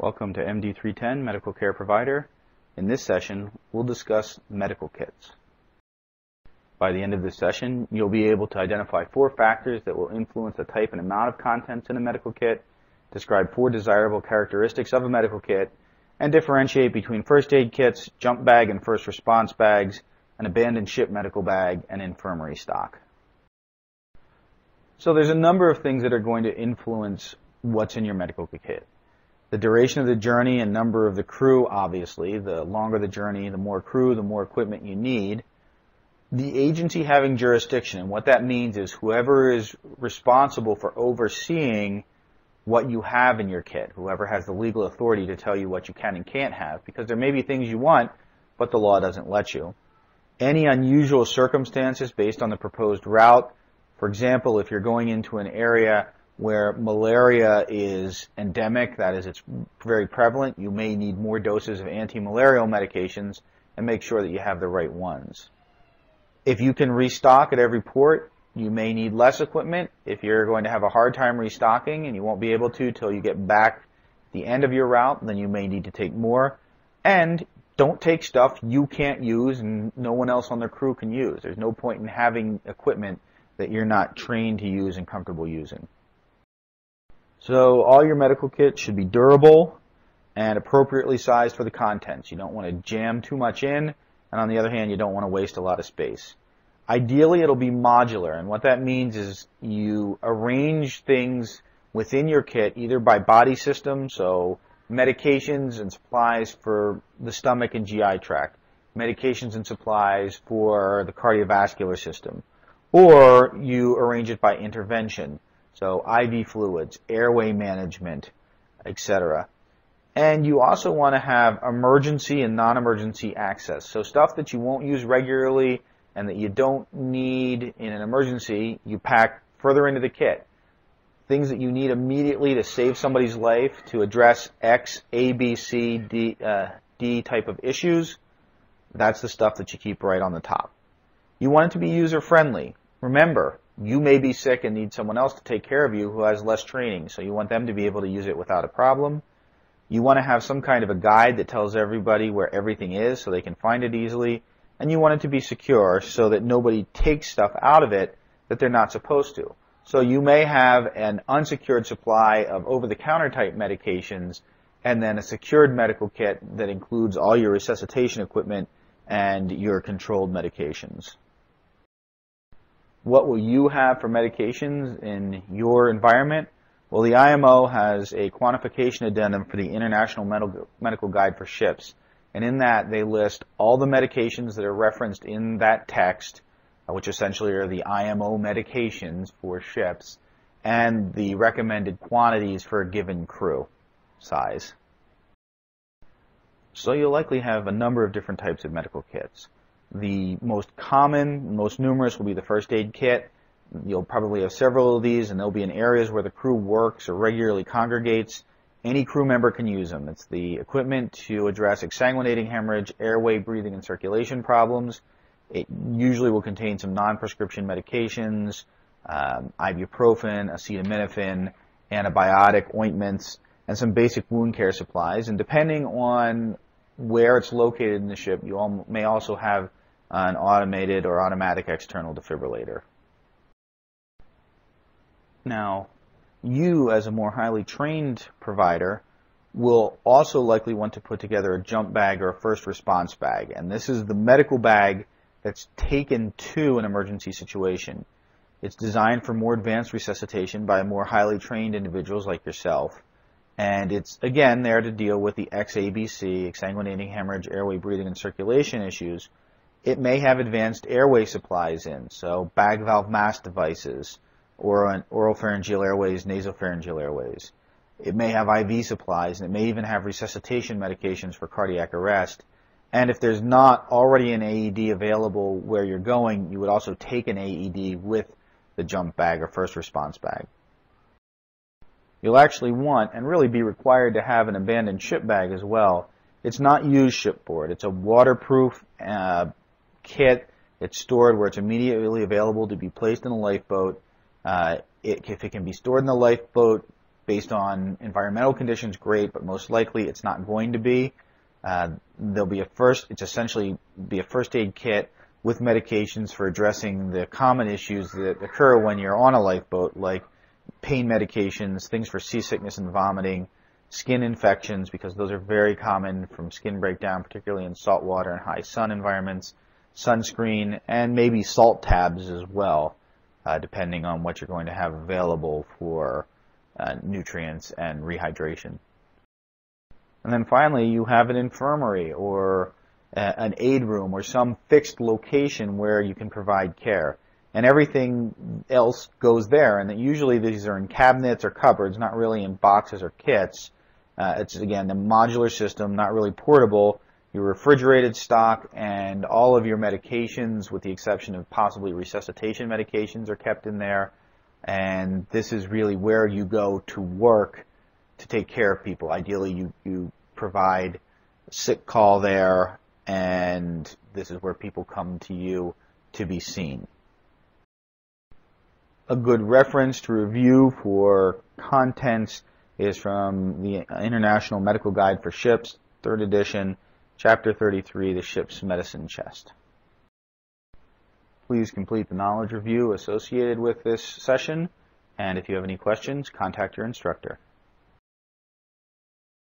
Welcome to MD310 Medical Care Provider. In this session, we'll discuss medical kits. By the end of this session, you'll be able to identify four factors that will influence the type and amount of contents in a medical kit, describe four desirable characteristics of a medical kit, and differentiate between first aid kits, jump bag and first response bags, an abandoned ship medical bag, and infirmary stock. So there's a number of things that are going to influence what's in your medical kit. The duration of the journey and number of the crew, obviously. The longer the journey, the more crew, the more equipment you need. The agency having jurisdiction, and what that means is whoever is responsible for overseeing what you have in your kit, whoever has the legal authority to tell you what you can and can't have, because there may be things you want, but the law doesn't let you. Any unusual circumstances based on the proposed route, for example, if you're going into an area where malaria is endemic, that is, it's very prevalent, you may need more doses of anti-malarial medications and make sure that you have the right ones. If you can restock at every port, you may need less equipment. If you're going to have a hard time restocking and you won't be able to till you get back the end of your route, then you may need to take more. And don't take stuff you can't use and no one else on the crew can use. There's no point in having equipment that you're not trained to use and comfortable using. So all your medical kits should be durable and appropriately sized for the contents. You don't want to jam too much in, and on the other hand, you don't want to waste a lot of space. Ideally, it'll be modular, and what that means is you arrange things within your kit either by body system, so medications and supplies for the stomach and GI tract, medications and supplies for the cardiovascular system, or you arrange it by intervention. So IV fluids, airway management, etc. And you also want to have emergency and non-emergency access. So stuff that you won't use regularly and that you don't need in an emergency, you pack further into the kit. Things that you need immediately to save somebody's life, to address X, A, B, C, D, uh, D type of issues, that's the stuff that you keep right on the top. You want it to be user friendly. Remember, you may be sick and need someone else to take care of you who has less training, so you want them to be able to use it without a problem. You want to have some kind of a guide that tells everybody where everything is so they can find it easily, and you want it to be secure so that nobody takes stuff out of it that they're not supposed to. So you may have an unsecured supply of over-the-counter type medications and then a secured medical kit that includes all your resuscitation equipment and your controlled medications. What will you have for medications in your environment? Well, the IMO has a quantification addendum for the International Medical Guide for Ships. And in that, they list all the medications that are referenced in that text, uh, which essentially are the IMO medications for ships, and the recommended quantities for a given crew size. So you'll likely have a number of different types of medical kits. The most common, most numerous will be the first aid kit. You'll probably have several of these, and they'll be in areas where the crew works or regularly congregates. Any crew member can use them. It's the equipment to address exsanguinating hemorrhage, airway, breathing, and circulation problems. It usually will contain some non-prescription medications, um, ibuprofen, acetaminophen, antibiotic ointments, and some basic wound care supplies. And depending on where it's located in the ship, you all may also have an automated or automatic external defibrillator. Now, you as a more highly trained provider will also likely want to put together a jump bag or a first response bag. And this is the medical bag that's taken to an emergency situation. It's designed for more advanced resuscitation by more highly trained individuals like yourself. And it's, again, there to deal with the XABC, exsanguinating hemorrhage, airway, breathing, and circulation issues, it may have advanced airway supplies in, so bag valve mask devices, or oropharyngeal airways, nasopharyngeal airways. It may have IV supplies, and it may even have resuscitation medications for cardiac arrest. And if there's not already an AED available where you're going, you would also take an AED with the jump bag or first response bag. You'll actually want and really be required to have an abandoned ship bag as well. It's not used shipboard. It's a waterproof uh, kit. It's stored where it's immediately available to be placed in a lifeboat. Uh, it, if it can be stored in the lifeboat based on environmental conditions, great, but most likely it's not going to be. Uh, there'll be a first, it's essentially be a first aid kit with medications for addressing the common issues that occur when you're on a lifeboat, like pain medications, things for seasickness and vomiting, skin infections, because those are very common from skin breakdown, particularly in saltwater and high sun environments, sunscreen, and maybe salt tabs as well, uh, depending on what you're going to have available for uh, nutrients and rehydration. And then finally, you have an infirmary or a, an aid room or some fixed location where you can provide care. And everything else goes there. And usually these are in cabinets or cupboards, not really in boxes or kits. Uh, it's again a modular system, not really portable. Your refrigerated stock and all of your medications, with the exception of possibly resuscitation medications, are kept in there and this is really where you go to work to take care of people. Ideally, you, you provide sick call there, and this is where people come to you to be seen. A good reference to review for contents is from the International Medical Guide for Ships, third edition, chapter 33, the ship's medicine chest. Please complete the knowledge review associated with this session, and if you have any questions, contact your instructor.